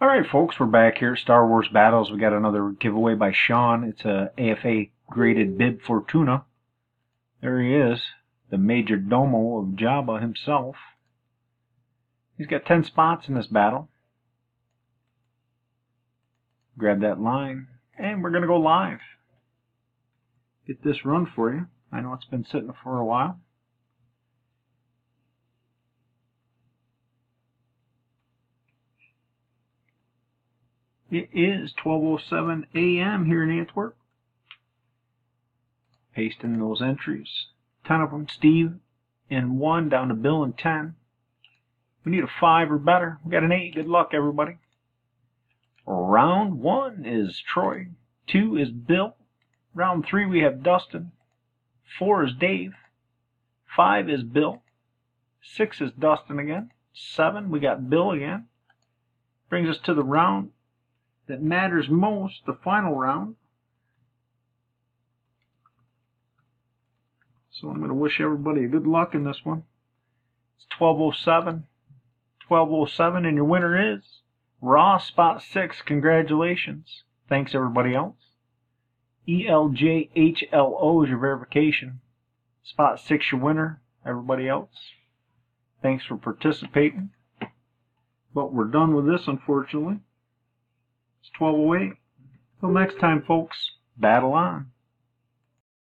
Alright folks, we're back here at Star Wars Battles. We got another giveaway by Shawn. It's a AFA graded Bib Fortuna. There he is, the Major Domo of Jabba himself. He's got 10 spots in this battle. Grab that line, and we're going to go live. Get this run for you. I know it's been sitting for a while. It is 12.07 a.m. here in Antwerp. Pasting those entries. 10 of them, Steve and 1 down to Bill and 10. We need a 5 or better. We got an 8. Good luck, everybody. Round 1 is Troy. 2 is Bill. Round 3 we have Dustin. 4 is Dave. 5 is Bill. 6 is Dustin again. 7 we got Bill again. Brings us to the round that matters most, the final round. So I'm going to wish everybody good luck in this one. It's 1207. 1207 and your winner is Raw Spot 6. Congratulations. Thanks everybody else. ELJHLO is your verification. Spot 6 your winner. Everybody else. Thanks for participating. But we're done with this unfortunately. It's 1208. Till next time, folks, battle on.